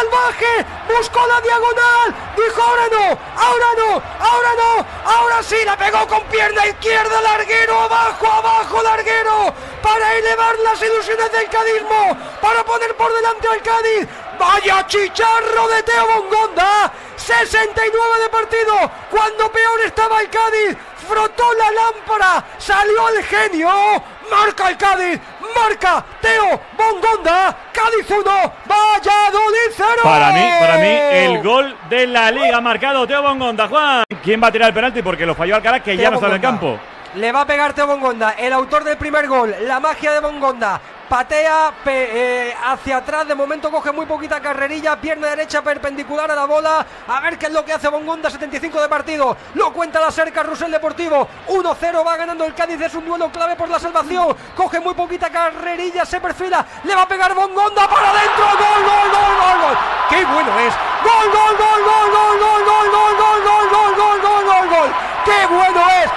salvaje, buscó la diagonal, dijo ahora no, ahora no, ahora no, ahora sí, la pegó con pierna izquierda, larguero, abajo, abajo, larguero, para elevar las ilusiones del cadismo, para poner por delante al Cádiz, vaya chicharro de Teo Bongonda, 69 de partido, cuando peor estaba el Cádiz, frotó la lámpara, salió el genio, marca el Cádiz, marca Teo Bongonda, Cádiz 1, Valladolid 0. Para mí, para mí, el gol de la liga marcado Teo Bongonda. Juan, ¿quién va a tirar el penalti? Porque lo falló Alcaraz, que Teo ya no está en el campo. Le va a pegar Teo Bongonda, el autor del primer gol, la magia de Bongonda. Patea eh, hacia atrás, de momento coge muy poquita carrerilla, pierna derecha perpendicular a la bola. A ver qué es lo que hace Bongonda, 75 de partido. Lo cuenta la cerca Rusel Deportivo. 1-0 va ganando el Cádiz, es un duelo clave por la salvación. Coge muy poquita carrerilla, se perfila, le va a pegar Bongonda para adentro. Gol, gol, gol, gol, gol. Qué bueno es. Gol, gol, gol, gol, gol, gol, gol, gol, gol, gol, gol, gol, gol. ¡Qué bueno es!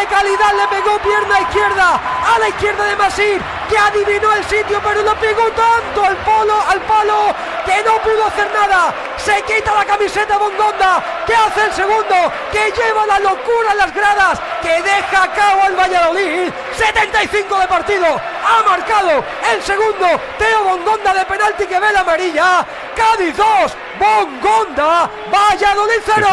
¡Con qué calidad le pegó pierna izquierda! A la izquierda de Masir, que adivinó el sitio, pero lo pegó tanto al polo, al palo, que no pudo hacer nada. Se quita la camiseta Bongonda, que hace el segundo, que lleva la locura en las gradas, que deja a cabo al Valladolid. 75 de partido, ha marcado el segundo, Teo Bongonda de penalti que ve la amarilla. Cádiz 2, Bongonda, Valladolid 0.